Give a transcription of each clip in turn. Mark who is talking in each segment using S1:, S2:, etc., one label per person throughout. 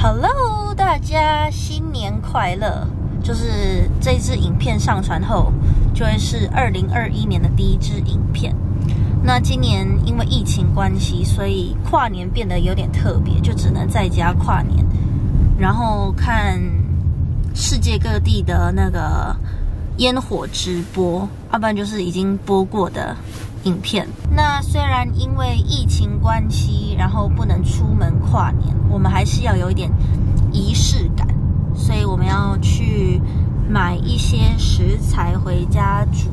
S1: Hello，大家新年快乐！就是这支影片上传后，就会是二零二一年的第一支影片。那今年因为疫情关系，所以跨年变得有点特别，就只能在家跨年，然后看世界各地的那个烟火直播，要不然就是已经播过的影片。那虽然因为疫情关系，然后不能出门跨年，我们还是要有一点仪式感，所以我们要去买一些食材回家煮。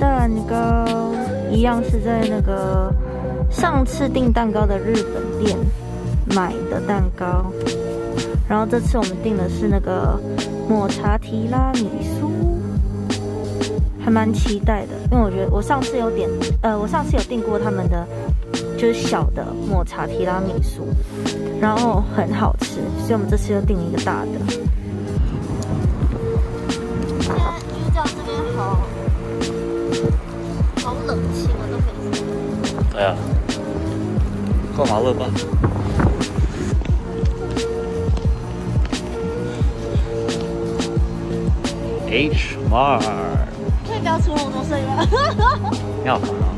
S1: 蛋糕，一样是在那个上次订蛋糕的日本店买的蛋糕，然后这次我们订的是那个抹茶提拉米苏，还蛮期待的，因为我觉得我上次有点，呃，我上次有订过他们的就是小的抹茶提拉米苏，然后很好吃，所以我们这次又订了一个大的。
S2: 哎呀，干嘛了吧？H Mart，
S1: 可以不要出那么多声音吗？
S2: 要干嘛？这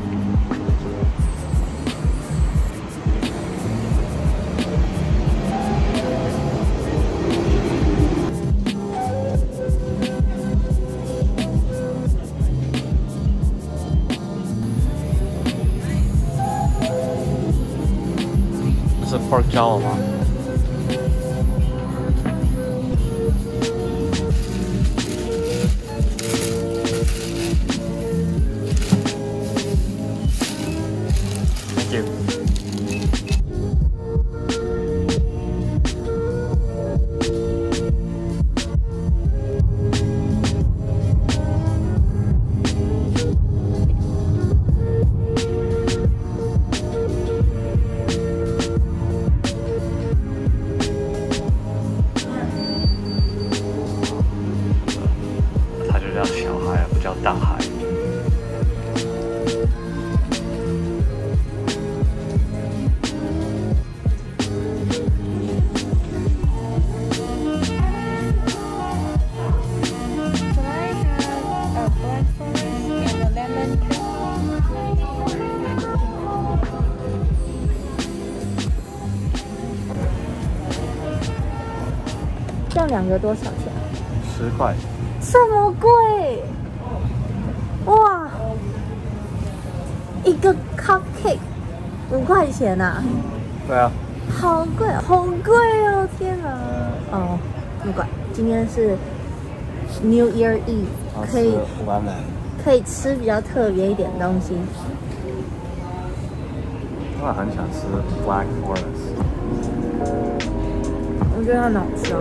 S2: 是 Pork Java 吗
S1: 这样两个多少钱？
S2: 十块，
S1: 这么贵？哇！一个 cupcake 五块钱呐、
S2: 对啊，
S1: 好贵，好贵哦！天哪！哦，不管，今天是 New Year Eve，可以。可以吃比较特别一点的东西。
S2: 我很想吃 Black Forest。
S1: 我觉得它很好吃哦。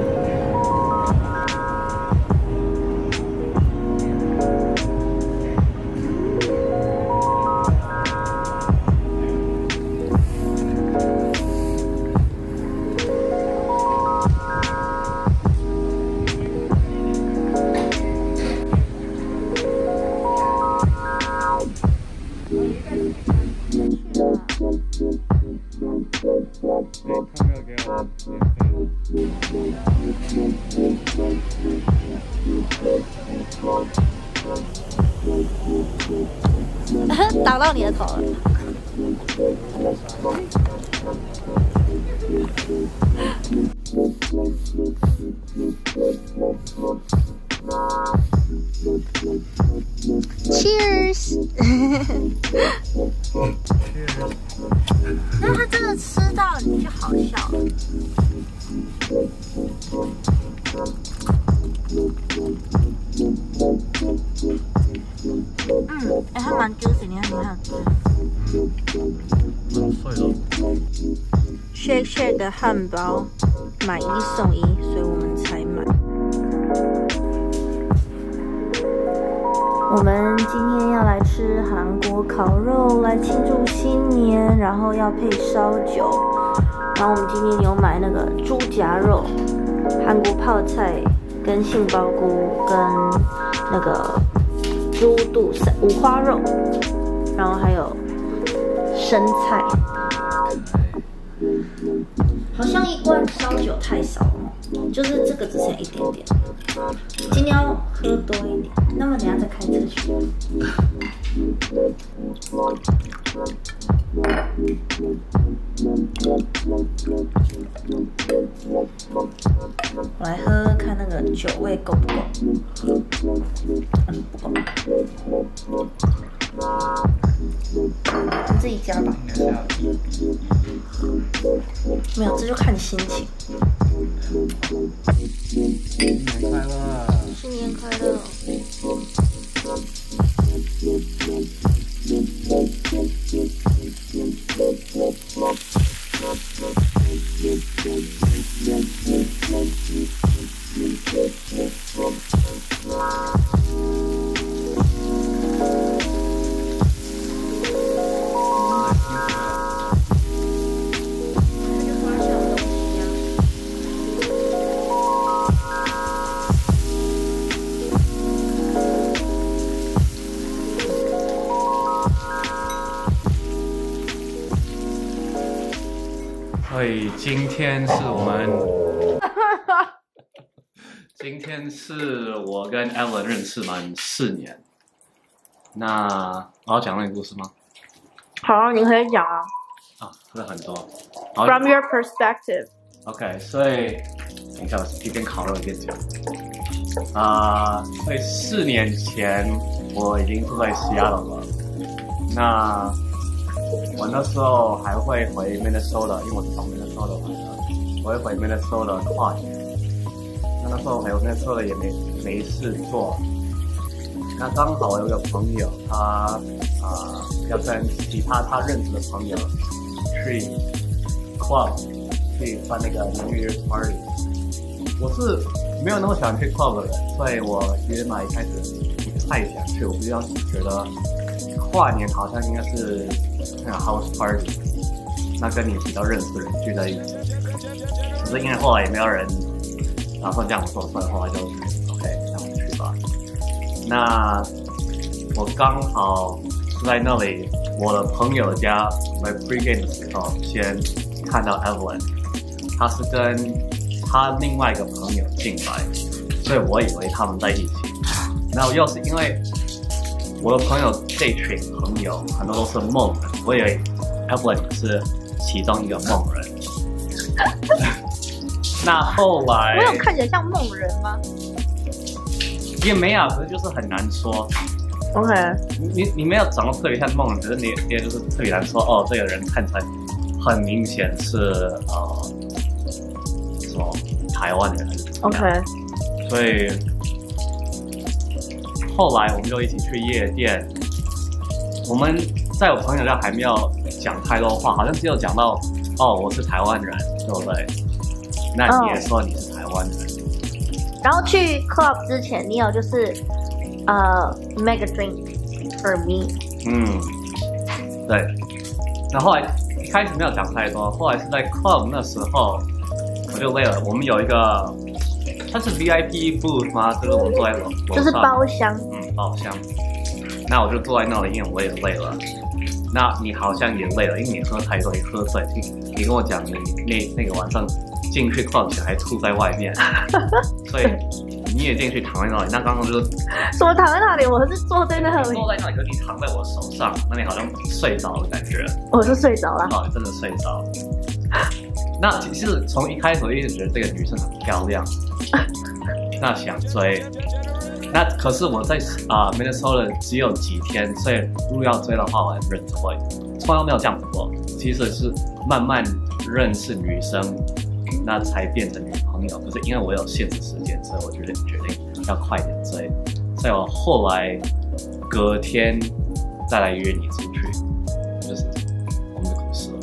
S1: 挡到你的头了。Cheers！那他真的吃到你就好笑的汉堡买一送一，所以我们才买。我们今天要来吃韩国烤肉，来庆祝新年，然后要配烧酒。然后我们今天有买那个猪夹肉、韩国泡菜、跟杏鲍菇、跟那个猪肚三五花肉，然后还有生菜。好像一罐烧酒太少了，就是这个只剩一点点。今天要喝多一点，那么等下再开车去。我来喝看那个酒味够不够？嗯，不够。自己加吧。没有，这就看你心情。
S2: 新年快乐！
S1: 新年快乐！
S2: 以今天是我们，今天是我跟 Evan 认识满四年。那我要讲那个故事吗？
S1: 好，你可以讲啊。
S2: 啊，这很多。
S1: From your
S2: perspective，OK，所以等一下，我一边烤肉一边讲。啊、所以四年前我已经住在西雅图了。那我那时候还会回 Minnesota，因为我是从 Minnesota 来的，我会回 Minnesota 跨年。那那时候回 Minnesota 也没没事做。那刚好我有个朋友，他啊、要跟其他他认识的朋友去 club 去办那个 New Year's Party。我是没有那么喜欢去 club 的人，所以我原来一开始不太想去，我比较觉得跨年好像应该是那个 house party，那跟你比较认识的人聚在一起。可是因为后来也没有人打算这样做，所以后来就 OK，那我们去吧。那我刚好在那里，我的朋友家，我们 pre game 的时候，先看到 Evelyn，他是跟他另外一个朋友进来，所以我以为他们在一起。然后又是因为我的朋友这群朋友很多都是梦人，我以为 Evelyn 是其中一个梦人。那后来
S1: 我有看起来像梦人吗
S2: 也没有，可是就是很难说。
S1: ？OK，
S2: 你你你没有长得特别像梦人，可是你你也就是特别难说哦，这个人看起来很明显是呃什么台湾人
S1: OK，
S2: 所以后来我们就一起去夜店。我们在我朋友家还没有讲太多话，好像只有讲到哦，我是台湾人，对不对？那你也说你是台湾人，
S1: 然后去 club 之前，你有就是呃 make a drink for me。
S2: 嗯，对。然后来一开始没有讲太多，后来是在 club 那时候我就为了。我们有一个，它是 VIP booth 吗？就是我们坐在楼
S1: 就是包厢，
S2: 嗯，包厢。那我就坐在那里，因为我也累了。那你好像也累了，因为你喝太多，你喝醉。你你跟我讲，你那那个晚上进去 club 还吐在外面，所以你也进去躺在那里。那刚刚就是
S1: 什么躺在那里？我是坐在那里，
S2: 坐在那里，可是你躺在我手上，那你好像睡着的感觉。
S1: 我是睡着了。
S2: 哦，真的睡着。那其实从一开始我一直觉得这个女生很漂亮，那想追。那可是我在啊、Minnesota 只有几天，所以如果要追的话，我还认真会，从来都没有这样子过。其实是慢慢认识女生，那才变成女朋友。可是因为我有限制时间，所以我决定决定要快点追。所以我后来隔天再来约你出去，就是我们的故事了。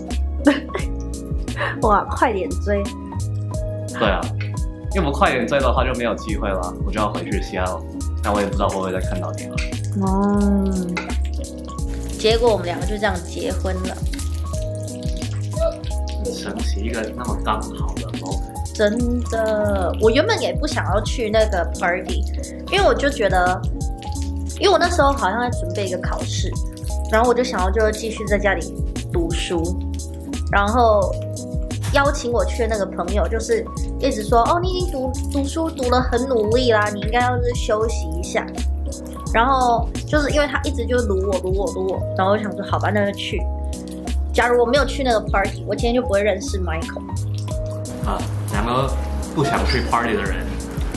S1: 哇，快点追！
S2: 对啊，因为我们快点追的话就没有机会了，我就要回去西安了。那我也不知道会不会再看到你了。
S1: 哦，结果我们两个就这样结婚了，
S2: 很神奇，一个那么刚好的 moment。
S1: 真的。我原本也不想要去那个 party，因为我就觉得，因为我那时候好像在准备一个考试，然后我就想要就继续在家里读书，然后邀请我去的那个朋友就是一直说，哦，你已经读读书读了很努力啦，你应该要是休息一下。然后就是因为他一直就撸我撸我撸我，然后我想说好吧，那就去。假如我没有去那个 party，我今天就不会认识 Michael。
S2: 啊，两个不想去 party 的人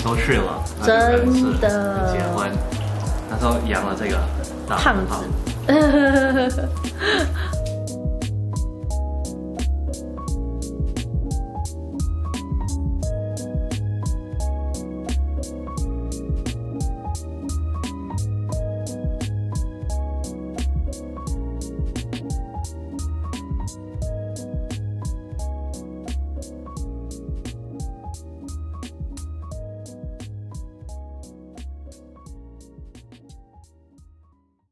S2: 都去了，
S1: 真的
S2: 结婚，那时候养了这个大
S1: 胖子。